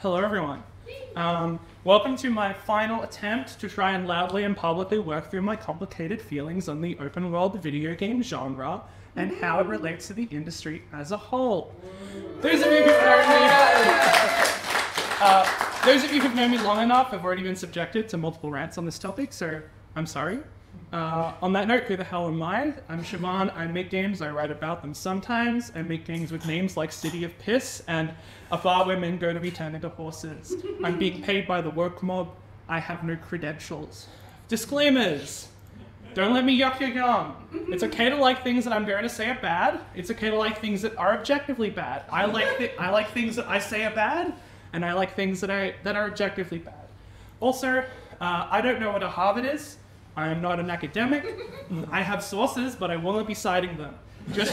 Hello, everyone. Um, welcome to my final attempt to try and loudly and publicly work through my complicated feelings on the open world video game genre and how it relates to the industry as a whole. Those of you who've known me, uh, those of you who've known me long enough have already been subjected to multiple rants on this topic, so I'm sorry. Uh, on that note, who the hell am I? I'm Siobhan. I make games. I write about them sometimes. I make games with names like City of Piss and A Bar Where Men Go to Be Turned into Horses. I'm being paid by the work mob. I have no credentials. Disclaimers. Don't let me yuck your yum. It's okay to like things that I'm going to say are bad. It's okay to like things that are objectively bad. I like th- I like things that I say are bad, and I like things that are that are objectively bad. Also, uh, I don't know what a Harvard is. I am not an academic. I have sources, but I won't be citing them. Just,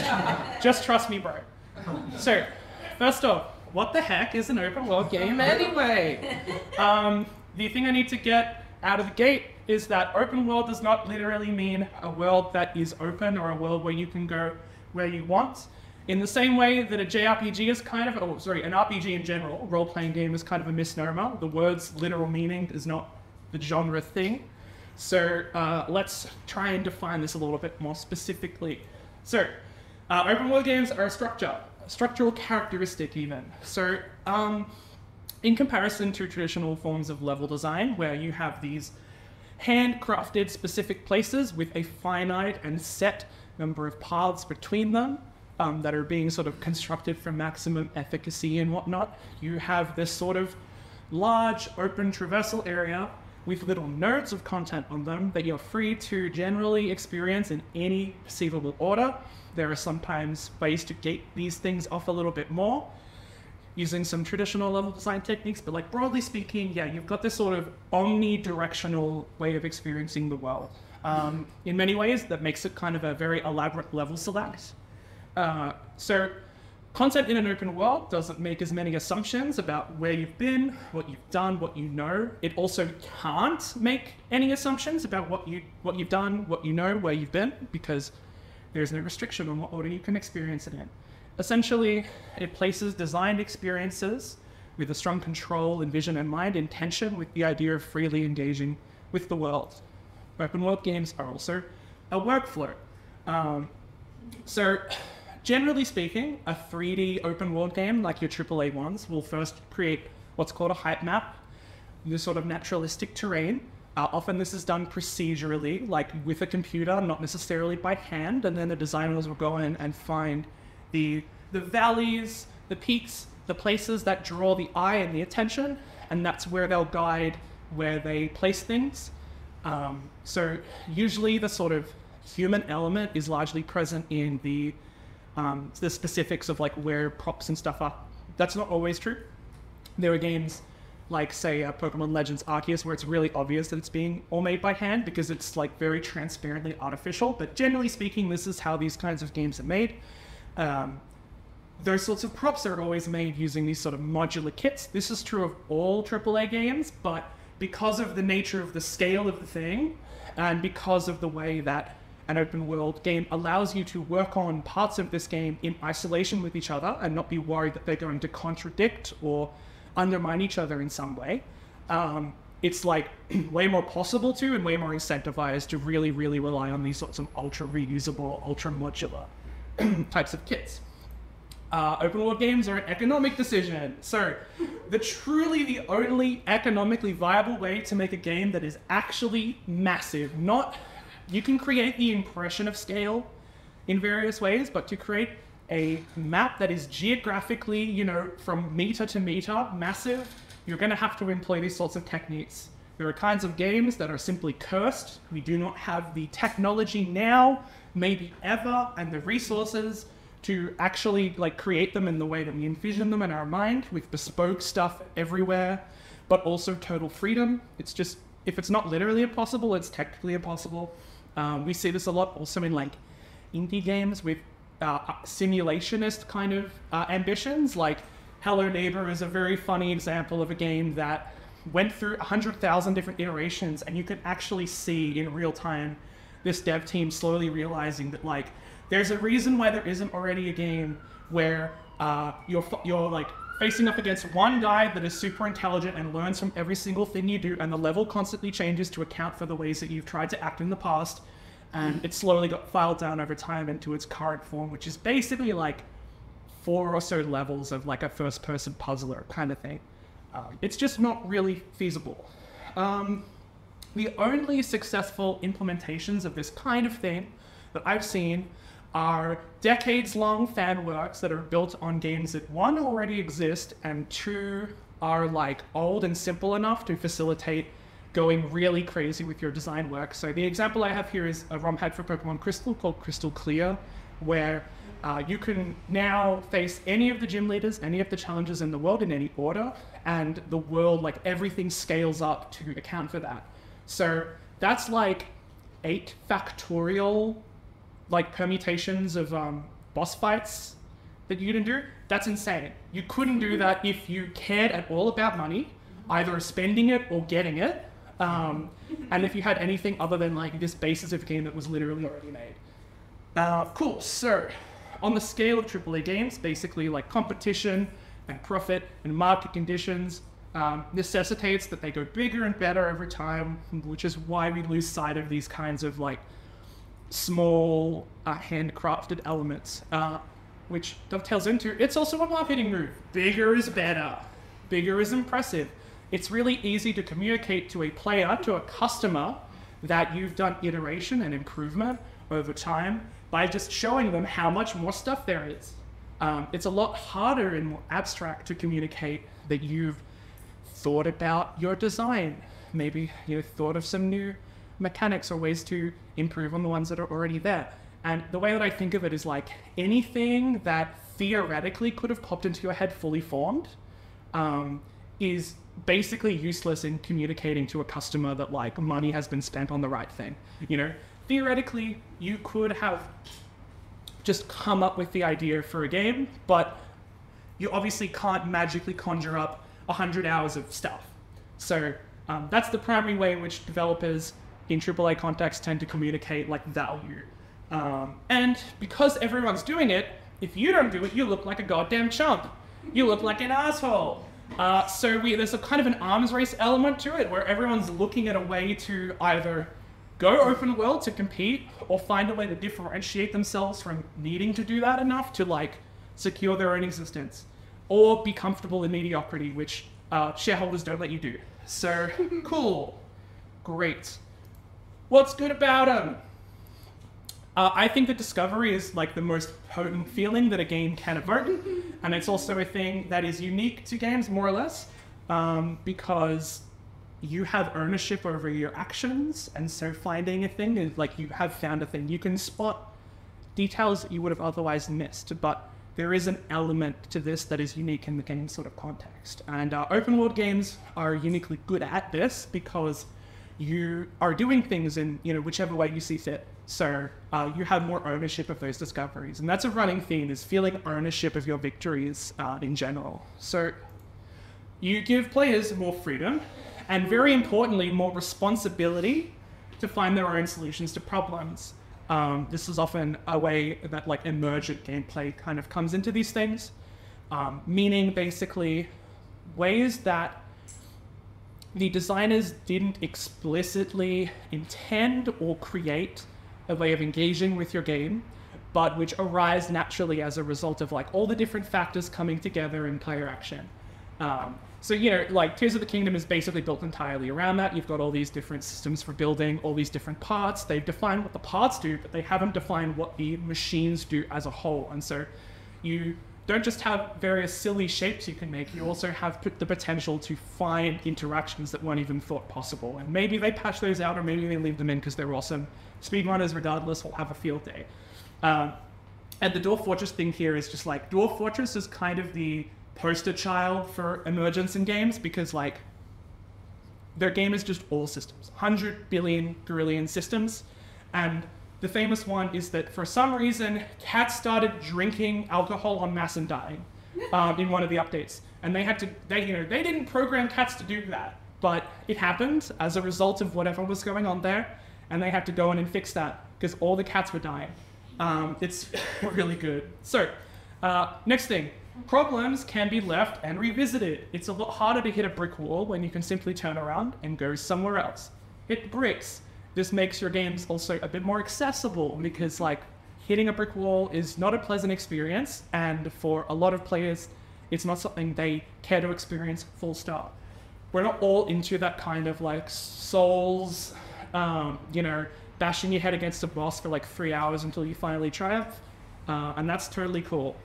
just trust me, bro. So, first off, what the heck is an open world game anyway? Um, the thing I need to get out of the gate is that open world does not literally mean a world that is open or a world where you can go where you want. In the same way that a JRPG is kind of, oh, sorry, an RPG in general, role playing game is kind of a misnomer. The word's literal meaning is not the genre thing. So uh, let's try and define this a little bit more specifically. So, uh, open world games are a structure, a structural characteristic even. So, um, in comparison to traditional forms of level design, where you have these handcrafted specific places with a finite and set number of paths between them um, that are being sort of constructed for maximum efficacy and whatnot, you have this sort of large open traversal area with little nodes of content on them that you're free to generally experience in any perceivable order. There are sometimes ways to gate these things off a little bit more using some traditional level design techniques, but like broadly speaking, yeah, you've got this sort of omnidirectional way of experiencing the world. Um, in many ways, that makes it kind of a very elaborate level select. Uh, so Content in an open world doesn't make as many assumptions about where you've been, what you've done, what you know. It also can't make any assumptions about what you what you've done, what you know, where you've been, because there's no restriction on what order you can experience it in. Essentially, it places designed experiences with a strong control and vision in mind in tension with the idea of freely engaging with the world. Open world games are also a workflow. Um, so Generally speaking, a 3D open world game like your AAA ones will first create what's called a height map, this sort of naturalistic terrain. Uh, often this is done procedurally, like with a computer, not necessarily by hand, and then the designers will go in and find the, the valleys, the peaks, the places that draw the eye and the attention, and that's where they'll guide where they place things. Um, so usually the sort of human element is largely present in the um, the specifics of like where props and stuff are. That's not always true. There are games like say uh, Pokemon Legends Arceus where it's really obvious that it's being all made by hand because it's like very transparently artificial. But generally speaking, this is how these kinds of games are made. Um, those sorts of props are always made using these sort of modular kits. This is true of all AAA games, but because of the nature of the scale of the thing, and because of the way that an open world game allows you to work on parts of this game in isolation with each other and not be worried that they're going to contradict or undermine each other in some way. Um, it's like way more possible to and way more incentivized to really, really rely on these sorts of ultra reusable, ultra modular types of kits. Uh, open world games are an economic decision. So, the truly the only economically viable way to make a game that is actually massive, not you can create the impression of scale in various ways, but to create a map that is geographically, you know, from meter to meter, massive, you're going to have to employ these sorts of techniques. There are kinds of games that are simply cursed. We do not have the technology now, maybe ever, and the resources to actually like create them in the way that we envision them in our mind with bespoke stuff everywhere, but also total freedom. It's just if it's not literally impossible, it's technically impossible. Um, we see this a lot also in like indie games with uh, simulationist kind of uh, ambitions. Like Hello Neighbor is a very funny example of a game that went through 100,000 different iterations, and you can actually see in real time this dev team slowly realizing that like there's a reason why there isn't already a game where uh, your your like facing up against one guy that is super intelligent and learns from every single thing you do, and the level constantly changes to account for the ways that you've tried to act in the past, and it slowly got filed down over time into its current form, which is basically like four or so levels of like a first person puzzler kind of thing. Um, it's just not really feasible. Um, the only successful implementations of this kind of thing that I've seen are decades long fan works that are built on games that one already exist and two are like old and simple enough to facilitate going really crazy with your design work. So the example I have here is a ROM hack for Pokemon Crystal called Crystal Clear, where uh, you can now face any of the gym leaders, any of the challenges in the world in any order, and the world, like everything scales up to account for that. So that's like eight factorial like permutations of um, boss fights that you can do. That's insane. You couldn't do that if you cared at all about money, either spending it or getting it. Um, and if you had anything other than like this basis of game that was literally already made. Uh, cool. So on the scale of AAA games, basically like competition and profit and market conditions um, necessitates that they go bigger and better over time, which is why we lose sight of these kinds of like small uh, handcrafted elements, uh, which dovetails into it's also a marketing move. Bigger is better. Bigger is impressive. It's really easy to communicate to a player, to a customer, that you've done iteration and improvement over time by just showing them how much more stuff there is. Um, it's a lot harder and more abstract to communicate that you've thought about your design. Maybe you thought of some new mechanics or ways to improve on the ones that are already there. And the way that I think of it is like anything that theoretically could have popped into your head fully formed um, is basically useless in communicating to a customer that like money has been spent on the right thing. You know, theoretically, you could have just come up with the idea for a game, but you obviously can't magically conjure up 100 hours of stuff. So um, that's the primary way in which developers in AAA context tend to communicate like value. Um, and because everyone's doing it, if you don't do it, you look like a goddamn chump. You look like an asshole. Uh, so we, there's a kind of an arms race element to it where everyone's looking at a way to either go open the world to compete or find a way to differentiate themselves from needing to do that enough to like secure their own existence or be comfortable in mediocrity, which uh, shareholders don't let you do. So cool, great. What's good about them? Uh, I think that discovery is like the most potent feeling that a game can evoke, and it's also a thing that is unique to games, more or less, um, because you have ownership over your actions, and so finding a thing is like you have found a thing. You can spot details that you would have otherwise missed, but there is an element to this that is unique in the game sort of context. And uh, open world games are uniquely good at this because you are doing things in you know whichever way you see fit. So uh, you have more ownership of those discoveries, and that's a running theme: is feeling ownership of your victories uh, in general. So you give players more freedom, and very importantly, more responsibility to find their own solutions to problems. Um, this is often a way that like emergent gameplay kind of comes into these things, um, meaning basically ways that the designers didn't explicitly intend or create a way of engaging with your game, but which arise naturally as a result of like all the different factors coming together in player action. Um, so you know, like Tears of the Kingdom is basically built entirely around that. You've got all these different systems for building all these different parts. They've defined what the parts do, but they haven't defined what the machines do as a whole. And so you don't just have various silly shapes you can make, you also have the potential to find interactions that weren't even thought possible. And maybe they patch those out, or maybe they leave them in because they're awesome. Speedrunners, regardless, will have a field day. Um, and the Dwarf Fortress thing here is just like, Dwarf Fortress is kind of the poster child for emergence in games because, like, their game is just all systems 100 billion gorillion systems. And the famous one is that for some reason, cats started drinking alcohol en masse and dying um, in one of the updates. And they had to, they, you know, they didn't program cats to do that, but it happened as a result of whatever was going on there. And they had to go in and fix that because all the cats were dying. Um, it's really good. So, uh, next thing, Problems can be left and revisited. It's a lot harder to hit a brick wall when you can simply turn around and go somewhere else. Hit bricks. This makes your games also a bit more accessible because like hitting a brick wall is not a pleasant experience and for a lot of players it's not something they care to experience full stop. We're not all into that kind of like souls, um, you know, bashing your head against a boss for like three hours until you finally triumph. Uh, and that's totally cool.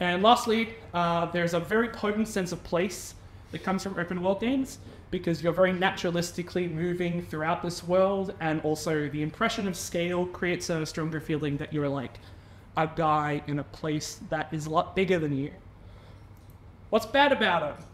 And lastly, uh, there's a very potent sense of place that comes from open world games because you're very naturalistically moving throughout this world, and also the impression of scale creates a stronger feeling that you're like a guy in a place that is a lot bigger than you. What's bad about it?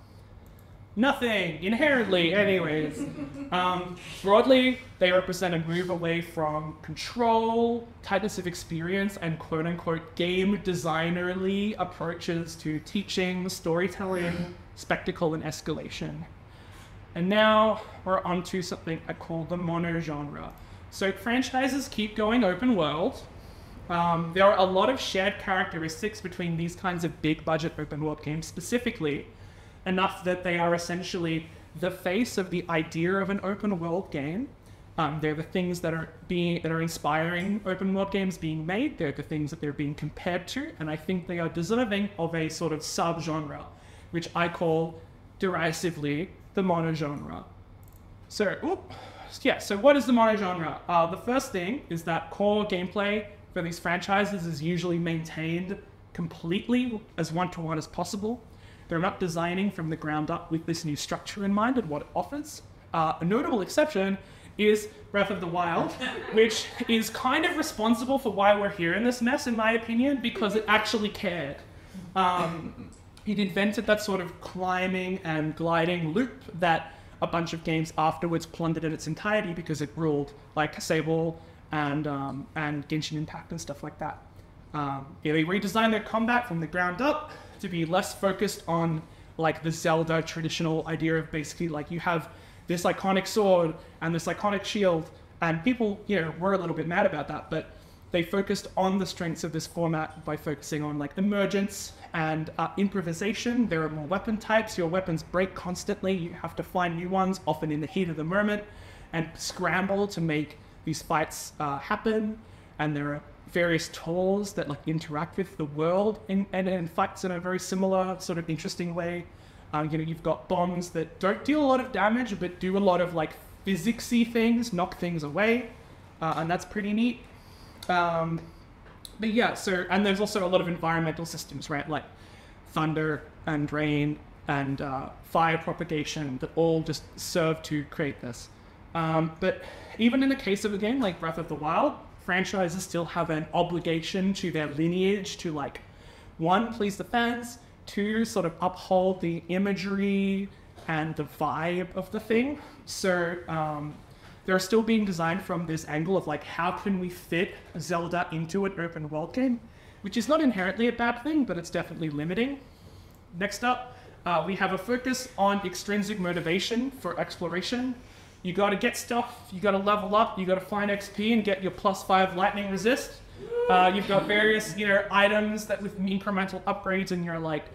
Nothing, inherently, anyways. Um, broadly, they represent a move away from control, tightness of experience, and quote unquote game designerly approaches to teaching, storytelling, spectacle, and escalation. And now we're onto something I call the mono genre. So franchises keep going open world. Um, there are a lot of shared characteristics between these kinds of big budget open world games specifically, enough that they are essentially the face of the idea of an open world game. Um, they're the things that are being that are inspiring open world games being made. They're the things that they're being compared to, and I think they are deserving of a sort of subgenre, which I call derisively the monogenre. So, whoop, yeah, so what is the monogenre? Uh, the first thing is that core gameplay for these franchises is usually maintained completely as one-to-one as possible. They're not designing from the ground up with this new structure in mind and what it offers. Uh, a notable exception is Breath of the Wild, which is kind of responsible for why we're here in this mess, in my opinion, because it actually cared. Um, He'd invented that sort of climbing and gliding loop that a bunch of games afterwards plundered in its entirety because it ruled, like Sable and um, and Genshin Impact and stuff like that. Um, yeah, they redesigned their combat from the ground up to be less focused on like the Zelda traditional idea of basically like you have this iconic sword and this iconic shield, and people you know were a little bit mad about that, but they focused on the strengths of this format by focusing on like emergence and uh, improvisation. There are more weapon types. Your weapons break constantly. You have to find new ones, often in the heat of the moment, and scramble to make these fights uh, happen. And there are various tools that like interact with the world in, and, and fights in a very similar sort of interesting way. Um, you know, you've got bombs that don't deal a lot of damage, but do a lot of like physicsy things, knock things away, uh, and that's pretty neat. Um, but yeah, so and there's also a lot of environmental systems, right? Like thunder and rain and uh, fire propagation that all just serve to create this. Um, but even in the case of a game like Breath of the Wild, franchises still have an obligation to their lineage to like one, please the fans, two, sort of uphold the imagery and the vibe of the thing. So um, they're still being designed from this angle of like, how can we fit Zelda into an open world game? Which is not inherently a bad thing, but it's definitely limiting. Next up, uh, we have a focus on extrinsic motivation for exploration. You gotta get stuff, you gotta level up, you gotta find XP and get your plus five lightning resist. Uh, you've got various, you know, items that with incremental upgrades in your like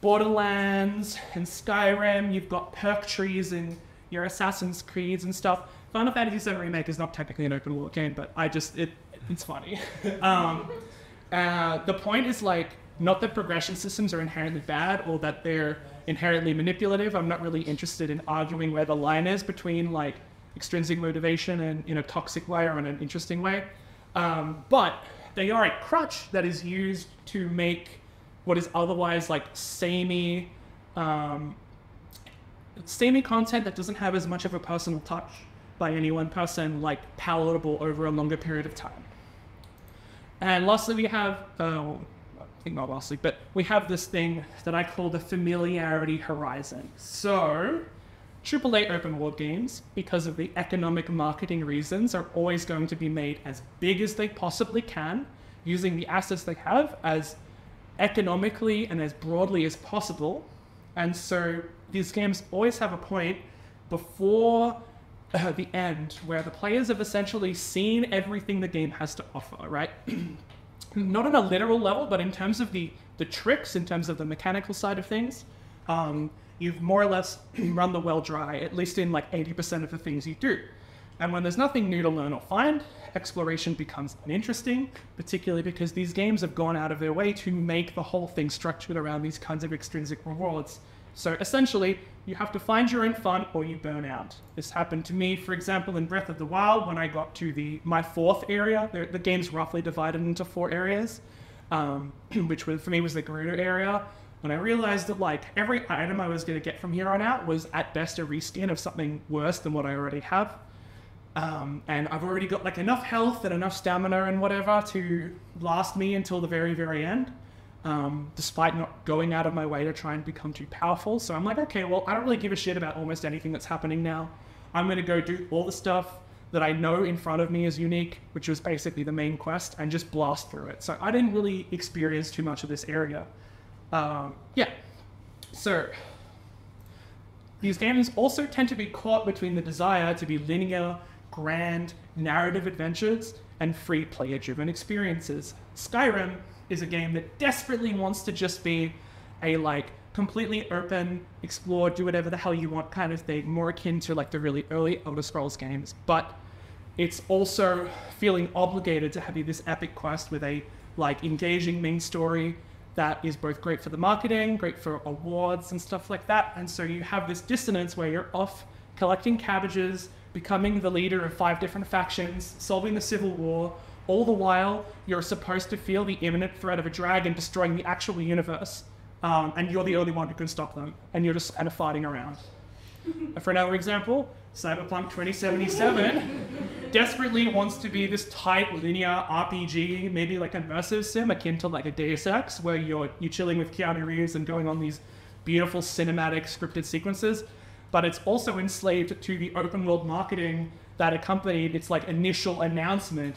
Borderlands and Skyrim. You've got perk trees in your Assassin's Creeds and stuff. Final Fantasy VII Remake is not technically an open world game, but I just it it's funny. um, uh, the point is like not that progression systems are inherently bad or that they're inherently manipulative. I'm not really interested in arguing where the line is between like extrinsic motivation and in a toxic way or in an interesting way. Um, but they are a crutch that is used to make what is otherwise like samey, um, samey content that doesn't have as much of a personal touch by any one person like palatable over a longer period of time. And lastly, we have, uh, I think not lastly, but we have this thing that I call the familiarity horizon. So, AAA open world games, because of the economic marketing reasons, are always going to be made as big as they possibly can, using the assets they have as economically and as broadly as possible. And so these games always have a point before uh, the end where the players have essentially seen everything the game has to offer, right? Not on a literal level, but in terms of the the tricks in terms of the mechanical side of things, um, you've more or less run the well dry, at least in like 80% of the things you do. And when there's nothing new to learn or find, exploration becomes uninteresting, particularly because these games have gone out of their way to make the whole thing structured around these kinds of extrinsic rewards. So essentially, you have to find your own fun or you burn out. This happened to me, for example, in Breath of the Wild when I got to the my fourth area. The, the game's roughly divided into four areas, um, which for me was the Gerudo area. When I realized that like every item I was going to get from here on out was at best a reskin of something worse than what I already have. Um, and I've already got like enough health and enough stamina and whatever to last me until the very, very end um, despite not going out of my way to try and become too powerful. So I'm like, okay, well, I don't really give a shit about almost anything that's happening now. I'm going to go do all the stuff that I know in front of me is unique, which was basically the main quest, and just blast through it. So I didn't really experience too much of this area. Um, yeah. So these games also tend to be caught between the desire to be linear, grand, narrative adventures and free player driven experiences. Skyrim is a game that desperately wants to just be a like completely open, explore, do whatever the hell you want kind of thing, more akin to like the really early Elder Scrolls games. But it's also feeling obligated to have you this epic quest with a like engaging main story that is both great for the marketing, great for awards and stuff like that. And so you have this dissonance where you're off collecting cabbages, becoming the leader of five different factions, solving the civil war, all the while, you're supposed to feel the imminent threat of a dragon destroying the actual universe, um, and you're the only one who can stop them, and you're just kind of fighting around. For another example, Cyberpunk 2077 desperately wants to be this tight, linear RPG, maybe like immersive sim akin to like a Deus Ex, where you're you're chilling with Keanu Reeves and going on these beautiful cinematic scripted sequences. But it's also enslaved to the open world marketing that accompanied its like initial announcement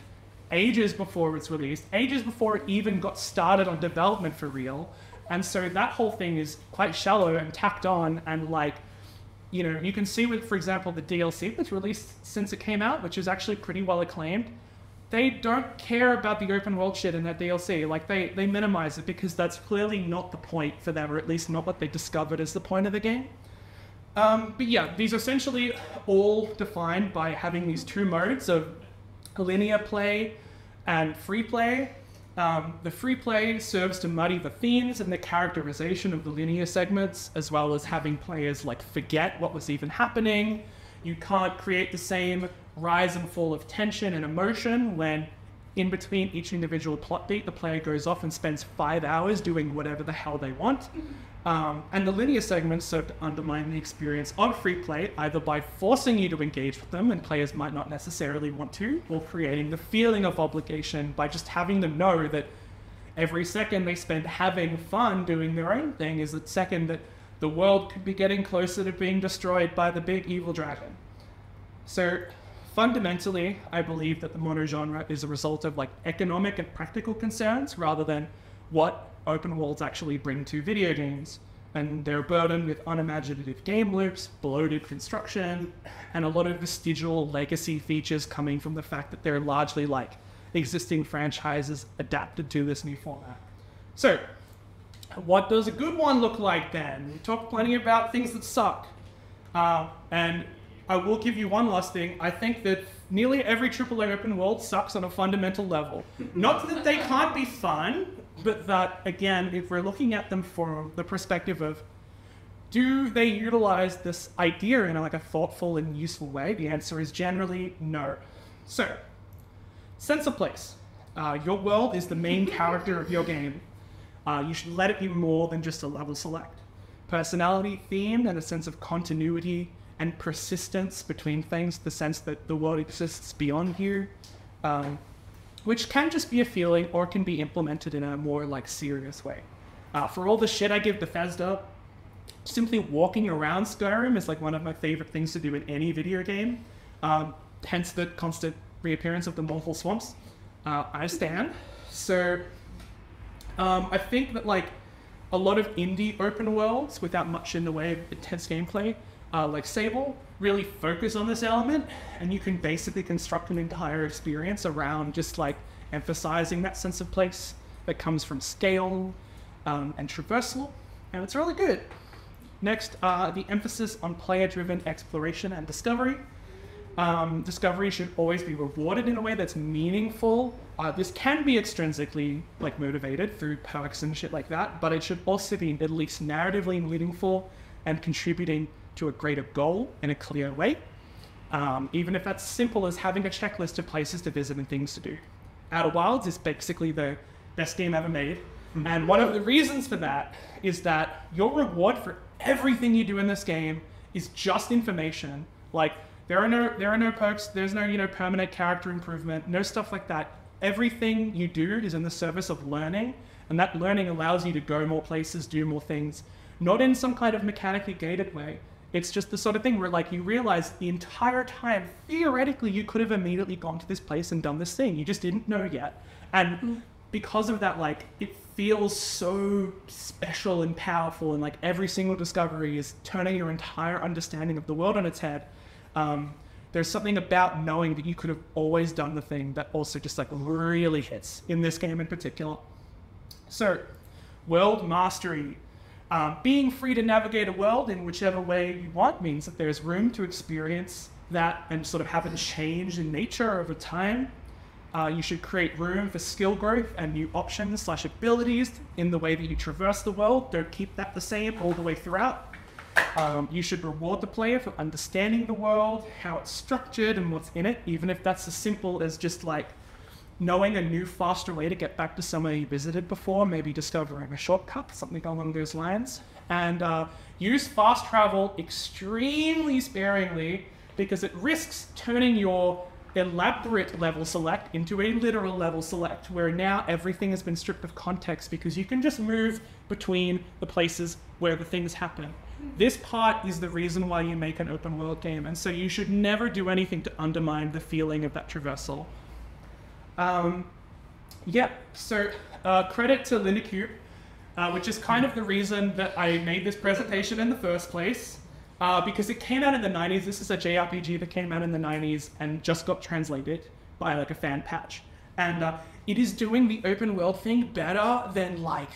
ages before it's released, ages before it even got started on development for real. And so that whole thing is quite shallow and tacked on and like, you know, you can see with, for example, the DLC that's released since it came out, which is actually pretty well acclaimed. They don't care about the open world shit in that DLC. Like they, they minimize it because that's clearly not the point for them, or at least not what they discovered as the point of the game. Um, but yeah, these are essentially all defined by having these two modes of linear play and free play. Um, the free play serves to muddy the themes and the characterization of the linear segments, as well as having players like forget what was even happening. You can't create the same rise and fall of tension and emotion when in between each individual plot beat, the player goes off and spends five hours doing whatever the hell they want. Um, and the linear segments serve to undermine the experience of free play, either by forcing you to engage with them, and players might not necessarily want to, or creating the feeling of obligation by just having them know that every second they spend having fun doing their own thing is the second that the world could be getting closer to being destroyed by the big evil dragon. So fundamentally, I believe that the mono genre is a result of like economic and practical concerns rather than what open worlds actually bring to video games. And they're burdened with unimaginative game loops, bloated construction, and a lot of vestigial legacy features coming from the fact that they're largely like existing franchises adapted to this new format. So, what does a good one look like then? We talked plenty about things that suck. Uh, and I will give you one last thing. I think that nearly every AAA open world sucks on a fundamental level. Not that they can't be fun, but that, again, if we're looking at them from the perspective of do they utilize this idea in a, like a thoughtful and useful way? The answer is generally no. So, sense of place. Uh, your world is the main character of your game. Uh, you should let it be more than just a level select. Personality themed and a sense of continuity and persistence between things, the sense that the world exists beyond you. Um, which can just be a feeling or can be implemented in a more like serious way. Uh, for all the shit I give Bethesda, simply walking around Skyrim is like one of my favorite things to do in any video game. Um, hence the constant reappearance of the multiple swamps. Uh, I stand. So um, I think that like a lot of indie open worlds without much in the way of intense gameplay, uh, like Sable, really focus on this element and you can basically construct an entire experience around just like emphasizing that sense of place that comes from scale um, and traversal, and it's really good. Next, uh, the emphasis on player-driven exploration and discovery. Um, discovery should always be rewarded in a way that's meaningful. Uh, this can be extrinsically like motivated through perks and shit like that, but it should also be at least narratively meaningful and contributing to a greater goal in a clear way. Um, even if that's simple as having a checklist of places to visit and things to do. Outer Wilds is basically the best game ever made, and one of the reasons for that is that your reward for everything you do in this game is just information. Like there are no there are no perks, there's no, you know, permanent character improvement, no stuff like that. Everything you do is in the service of learning, and that learning allows you to go more places, do more things, not in some kind of mechanically gated way. It's just the sort of thing where like you realize the entire time, theoretically you could have immediately gone to this place and done this thing. You just didn't know yet. And because of that, like it feels so special and powerful, and like every single discovery is turning your entire understanding of the world on its head. Um, there's something about knowing that you could have always done the thing that also just like really hits in this game in particular. So, world mastery. Um, being free to navigate a world in whichever way you want means that there's room to experience that and sort of have it change in nature over time. Uh, you should create room for skill growth and new options slash abilities in the way that you traverse the world. Don't keep that the same all the way throughout. Um, you should reward the player for understanding the world, how it's structured, and what's in it, even if that's as simple as just like knowing a new, faster way to get back to somewhere you visited before, maybe discovering a shortcut, something along those lines. And uh, use fast travel extremely sparingly because it risks turning your elaborate level select into a literal level select, where now everything has been stripped of context because you can just move between the places where the things happen. This part is the reason why you make an open world game, and so you should never do anything to undermine the feeling of that traversal. Um, yeah, so uh, credit to Linda Cube, uh, which is kind of the reason that I made this presentation in the first place, uh, because it came out in the 90s. This is a JRPG that came out in the 90s and just got translated by like a fan patch. And uh, it is doing the open world thing better than like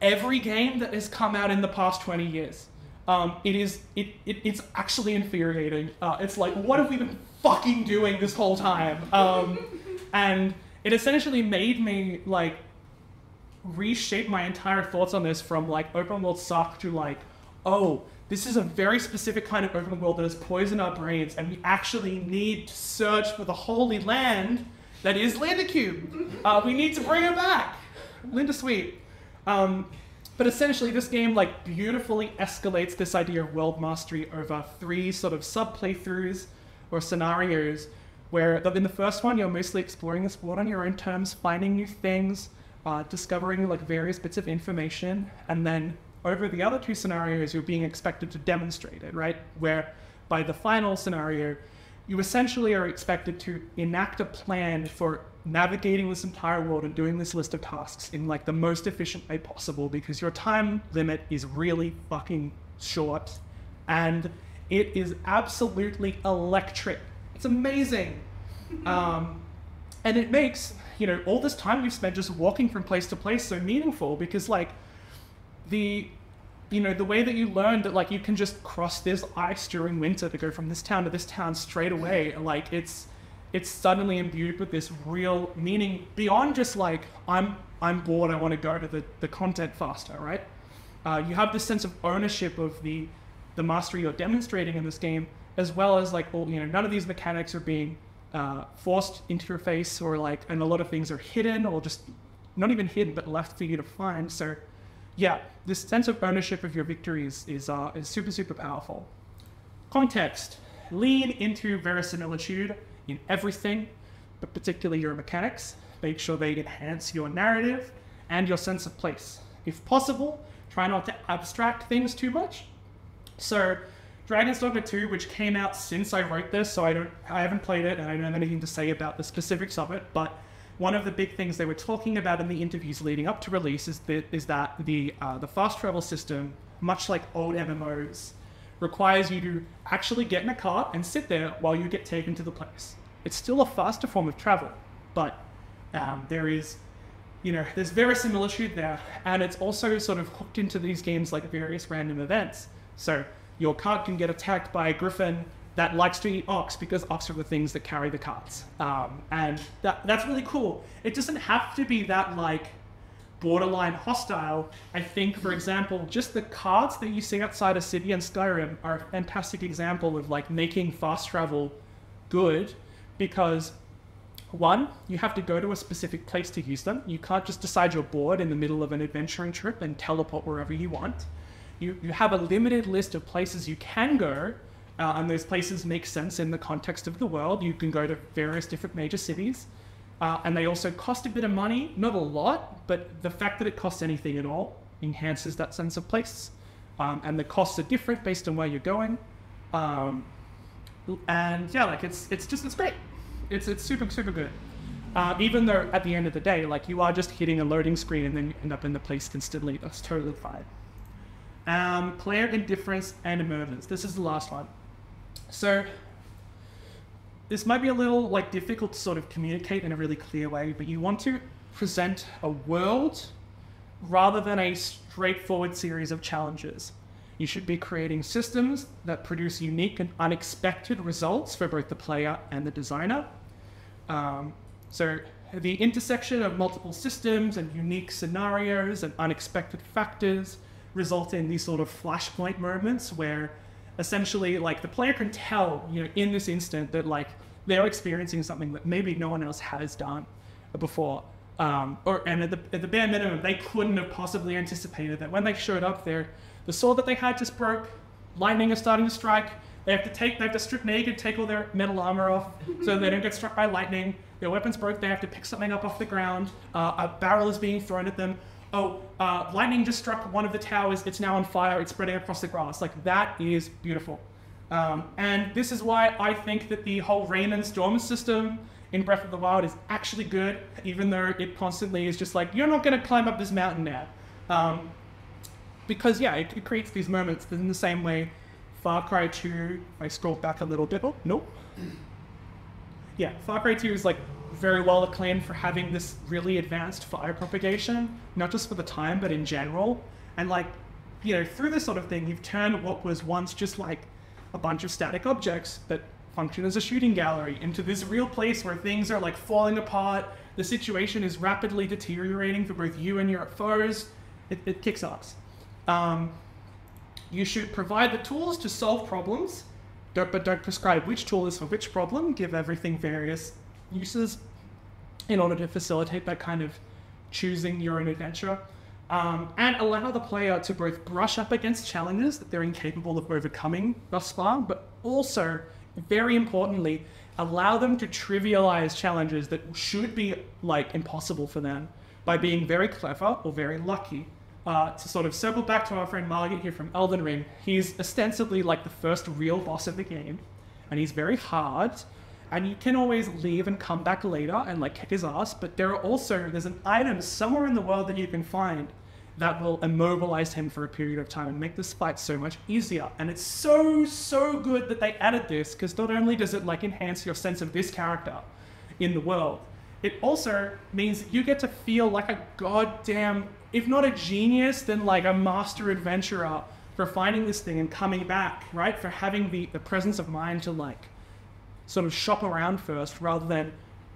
every game that has come out in the past 20 years. Um, it is it, it it's actually infuriating. Uh, it's like what have we been fucking doing this whole time? Um, and it essentially made me like reshape my entire thoughts on this from like open world suck to like oh this is a very specific kind of open world that has poisoned our brains and we actually need to search for the holy land that is Linda Cube. Uh, we need to bring her back. Linda Sweet. Um, but essentially, this game like beautifully escalates this idea of world mastery over three sort of sub playthroughs or scenarios. Where in the first one, you're mostly exploring this world on your own terms, finding new things, uh, discovering like various bits of information, and then over the other two scenarios, you're being expected to demonstrate it, right? Where by the final scenario, you essentially are expected to enact a plan for navigating this entire world and doing this list of tasks in like the most efficient way possible because your time limit is really fucking short and it is absolutely electric. It's amazing. Um, and it makes, you know, all this time we've spent just walking from place to place so meaningful because like the you know, the way that you learn that like you can just cross this ice during winter to go from this town to this town straight away, like it's it's suddenly imbued with this real meaning beyond just like I'm I'm bored, I want to go to the, the content faster, right? Uh, you have this sense of ownership of the the mastery you're demonstrating in this game, as well as like all you know, none of these mechanics are being uh, forced into your face or like, and a lot of things are hidden or just not even hidden but left for you to find. So, yeah, this sense of ownership of your victories is uh, is super super powerful. Context: lean into verisimilitude in everything, but particularly your mechanics. Make sure they enhance your narrative and your sense of place. If possible, try not to abstract things too much. So, Dragon's Dogma 2, which came out since I wrote this, so I don't, I haven't played it, and I don't have anything to say about the specifics of it. But one of the big things they were talking about in the interviews leading up to release is that, is that the uh, the fast travel system, much like old MMOs, requires you to actually get in a cart and sit there while you get taken to the place. It's still a faster form of travel, but um, there is you know, there's verisimilitude there, and it's also sort of hooked into these games like various random events. So your cart can get attacked by a griffin that likes to eat ox because ox are the things that carry the carts, um, and that, that's really cool. It doesn't have to be that like borderline hostile. I think, for example, just the cards that you see outside a city in Skyrim are a fantastic example of like making fast travel good because one, you have to go to a specific place to use them. You can't just decide you're bored in the middle of an adventuring trip and teleport wherever you want. You, you have a limited list of places you can go, uh, and those places make sense in the context of the world. You can go to various different major cities, uh, and they also cost a bit of money, not a lot, but the fact that it costs anything at all enhances that sense of place. Um, and the costs are different based on where you're going. Um, and yeah, like it's it's just it's great. It's it's super super good. Uh, even though at the end of the day, like you are just hitting a loading screen and then you end up in the place instantly. That's totally fine. Um, player indifference and emergence. This is the last one. So this might be a little like difficult to sort of communicate in a really clear way, but you want to present a world rather than a straightforward series of challenges. You should be creating systems that produce unique and unexpected results for both the player and the designer. Um, so the intersection of multiple systems and unique scenarios and unexpected factors result in these sort of flashpoint moments where essentially like the player can tell, you know, in this instant that like they're experiencing something that maybe no one else has done before. Um, or and at the, at the bare minimum, they couldn't have possibly anticipated that when they showed up there, the sword that they had just broke. Lightning is starting to strike. They have to take, they have to strip naked, take all their metal armor off, so they don't get struck by lightning. Their weapons broke. They have to pick something up off the ground. Uh, a barrel is being thrown at them. Oh, uh, lightning just struck one of the towers. It's now on fire. It's spreading across the grass. Like that is beautiful. Um, and this is why I think that the whole rain and storm system in Breath of the Wild is actually good, even though it constantly is just like, you're not going to climb up this mountain now. Um, because yeah, it, it, creates these moments in the same way Far Cry 2, I scroll back a little bit, oh, nope. Yeah, Far Cry 2 is like very well acclaimed for having this really advanced fire propagation, not just for the time, but in general. And like, you know, through this sort of thing, you've turned what was once just like a bunch of static objects that function as a shooting gallery into this real place where things are like falling apart. The situation is rapidly deteriorating for both you and your foes. It, it kicks ass. Um, you should provide the tools to solve problems, don't, but don't prescribe which tool is for which problem. Give everything various uses in order to facilitate that kind of choosing your own adventure. Um, and allow the player to both brush up against challenges that they're incapable of overcoming thus far, but also, very importantly, allow them to trivialize challenges that should be like impossible for them by being very clever or very lucky uh, to sort of circle back to our friend Margit here from Elden Ring, he's ostensibly like the first real boss of the game, and he's very hard, and you can always leave and come back later and like kick his ass, but there are also, there's an item somewhere in the world that you can find that will immobilize him for a period of time and make this fight so much easier. And it's so, so good that they added this, because not only does it like enhance your sense of this character in the world, it also means you get to feel like a goddamn if not a genius, then like a master adventurer for finding this thing and coming back, right? For having the, the presence of mind to like sort of shop around first rather than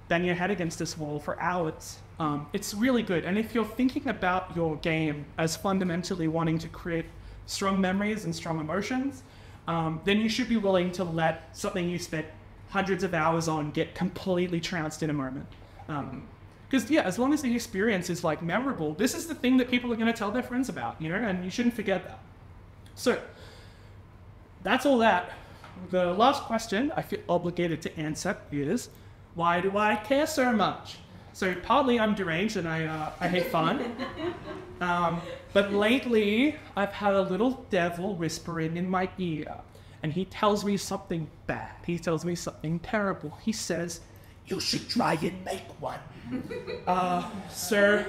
bang your head against this wall for hours. Um, it's really good. And if you're thinking about your game as fundamentally wanting to create strong memories and strong emotions, um, then you should be willing to let something you spent hundreds of hours on get completely trounced in a moment. Um, because yeah, as long as the experience is like memorable, this is the thing that people are going to tell their friends about, you know, and you shouldn't forget that. So that's all that. The last question I feel obligated to answer is, why do I care so much? So partly I'm deranged and I, uh, I hate fun. Um, but lately I've had a little devil whispering in my ear and he tells me something bad. He tells me something terrible. He says, you should try and make one. Uh, sir,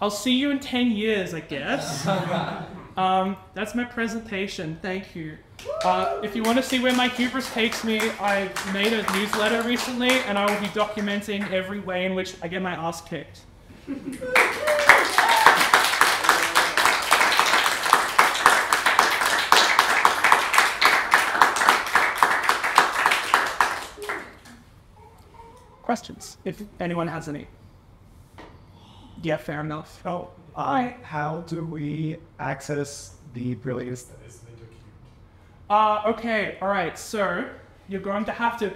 I'll see you in 10 years, I guess. Um, that's my presentation. Thank you. Uh, if you want to see where my hubris takes me, I made a newsletter recently, and I will be documenting every way in which I get my ass kicked. Questions, if anyone has any. Yeah, fair enough. Oh, I. How do we access the brilliance that is Uh, okay, alright, so you're going to have to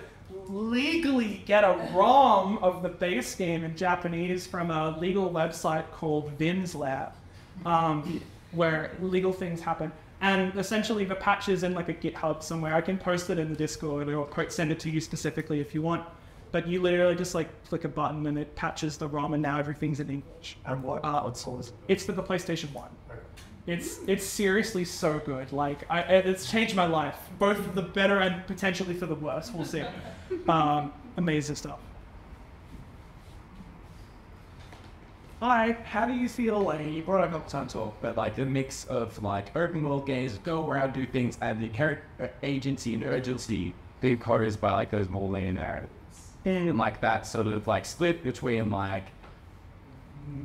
legally get a ROM of the base game in Japanese from a legal website called Vimm's Lair, um, where legal things happen. And essentially, the patch is in like a GitHub somewhere. I can post it in the Discord or quote send it to you specifically if you want. But you literally just like click a button and it patches the ROM, and now everything's in English. And what Uh, console is it? It's for the PlayStation One. Okay. It's it's seriously so good. Like I, it's changed my life, both for the better and potentially for the worse. We'll see. Um, amazing stuff. Hi, how do you feel like you brought up time talk, but like the mix of like open world games, go around, do things, and the character agency and urgency being caused by like those more linear narratives, and like that sort of like split between like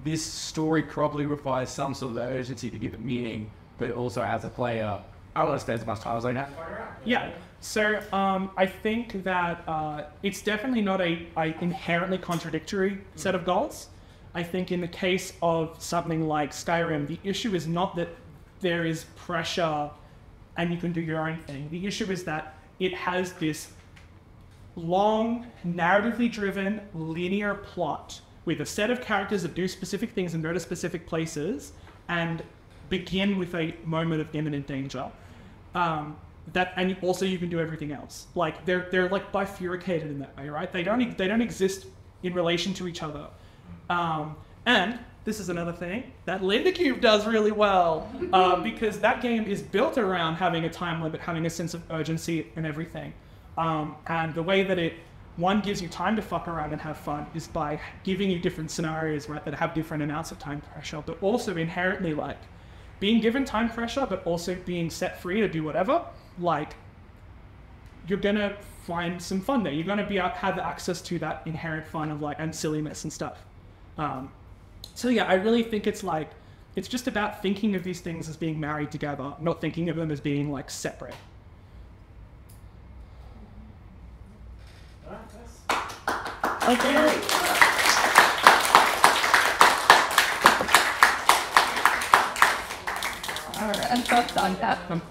this story probably requires some sort of urgency to give it meaning, but also as a player, I want to spend as much time as I can. Yeah. So um, I think that uh, it's definitely not a, a inherently contradictory set of goals. I think in the case of something like Skyrim, the issue is not that there is pressure and you can do your own thing. The issue is that it has this long, narratively driven, linear plot with a set of characters that do specific things and go to specific places and begin with a moment of imminent danger. Um, that and also you can do everything else. Like they're they're like bifurcated in that way, right? They don't they don't exist in relation to each other. Um, and this is another thing that Linda Cube does really well uh, because that game is built around having a time limit, having a sense of urgency and everything. Um, and the way that it one gives you time to fuck around and have fun is by giving you different scenarios, right, that have different amounts of time pressure, but also inherently like being given time pressure, but also being set free to do whatever. Like you're gonna find some fun there. You're gonna be able have access to that inherent fun of like and silliness and stuff. Um, so yeah, I really think it's like it's just about thinking of these things as being married together, not thinking of them as being like separate. All right, I'm done that. Um,